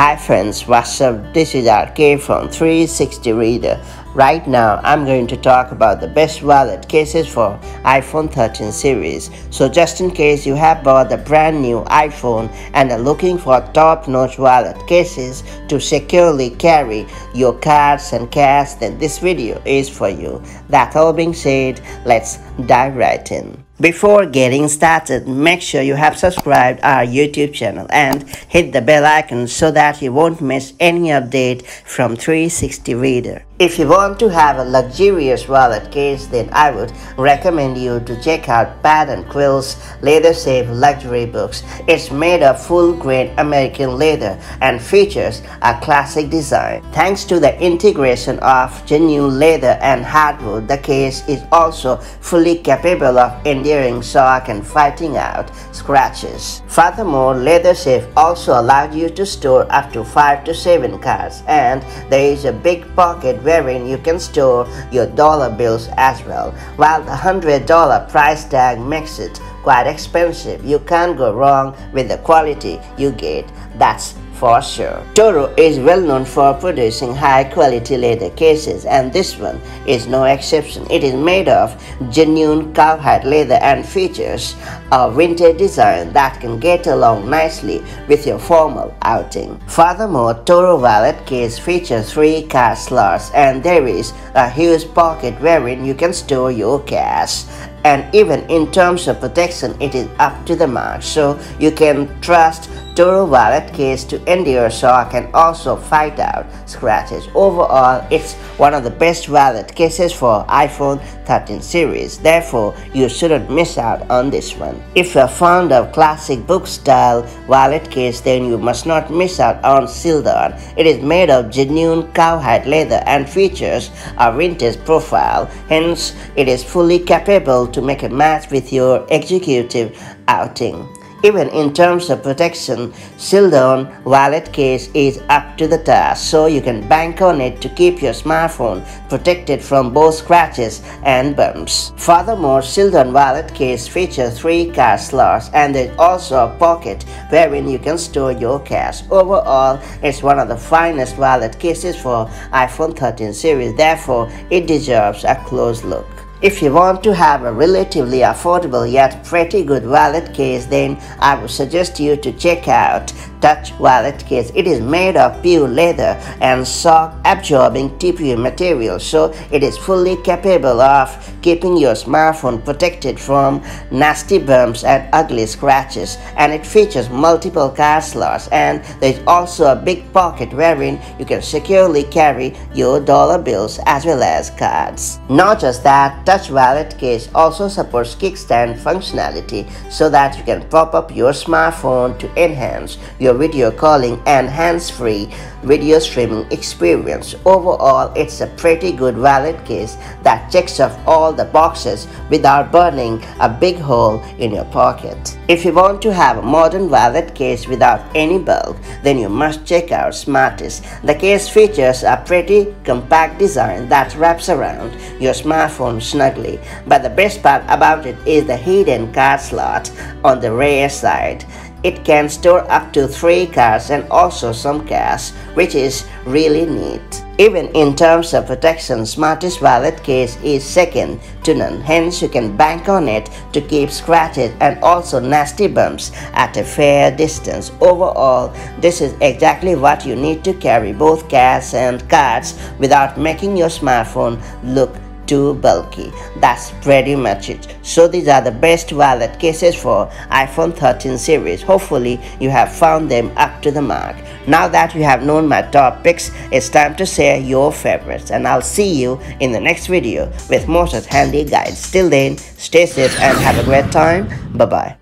Hi friends, what's up? This is RK from 360 Reader. Right now, I'm going to talk about the best wallet cases for iPhone 13 series. So just in case you have bought the brand new iPhone and are looking for top-notch wallet cases to securely carry your cards and cash, then this video is for you. That all being said, let's dive right in. Before getting started, make sure you have subscribed our YouTube channel and hit the bell icon so that you won't miss any update from 360 Reader. If you want to have a luxurious wallet case, then I would recommend you to check out Pad and Quill's Leather Safe Luxury Books. It's made of full-grain American leather and features a classic design. Thanks to the integration of genuine leather and hardwood, the case is also fully capable of enduring shock and fighting out scratches. Furthermore, Leather Safe also allows you to store up to 5 to 7 cards and there is a big pocket wherein you can store your dollar bills as well. While the $100 price tag makes it quite expensive, you can't go wrong with the quality you get. That's sure. Torro is well known for producing high quality leather cases and this one is no exception. It is made of genuine cowhide leather and features a vintage design that can get along nicely with your formal outing. Furthermore, Torro wallet case features three card slots and there is a huge pocket wherein you can store your cash and even in terms of protection it is up to the mark so you can trust Torro wallet case to endure shock and also fight out scratches. Overall, it's one of the best wallet cases for iPhone 13 series. Therefore, you shouldn't miss out on this one. If you're fond of classic book style wallet case, then you must not miss out on Shieldon. It is made of genuine cowhide leather and features a vintage profile. Hence, it is fully capable to make a match with your executive outing. Even in terms of protection, Shieldon wallet case is up to the task, so you can bank on it to keep your smartphone protected from both scratches and bumps. Furthermore, Shieldon wallet case features three card slots and there's also a pocket wherein you can store your cash. Overall, it's one of the finest wallet cases for iPhone 13 series, therefore it deserves a close look. If you want to have a relatively affordable yet pretty good wallet case then I would suggest you to check out Tucch wallet case. It is made of pure leather and shock absorbing TPU material so it is fully capable of keeping your smartphone protected from nasty bumps and ugly scratches and it features multiple card slots and there is also a big pocket wherein you can securely carry your dollar bills as well as cards. Not just that, Tucch wallet case also supports kickstand functionality so that you can prop up your smartphone to enhance your your video calling and hands-free video streaming experience. Overall, it's a pretty good wallet case that checks off all the boxes without burning a big hole in your pocket. If you want to have a modern wallet case without any bulk, then you must check out Smartish. The case features a pretty compact design that wraps around your smartphone snugly, but the best part about it is the hidden card slot on the rear side. It can store up to 3 cards and also some cash, which is really neat. Even in terms of protection, Smartish wallet case is second to none. Hence, you can bank on it to keep scratches and also nasty bumps at a fair distance. Overall, this is exactly what you need to carry both cash and cards without making your smartphone look too bulky. That's pretty much it. So these are the best wallet cases for iPhone 13 series. Hopefully you have found them up to the mark. Now that you have known my top picks, it's time to share your favorites and I'll see you in the next video with more such handy guides. Till then, stay safe and have a great time. Bye-bye.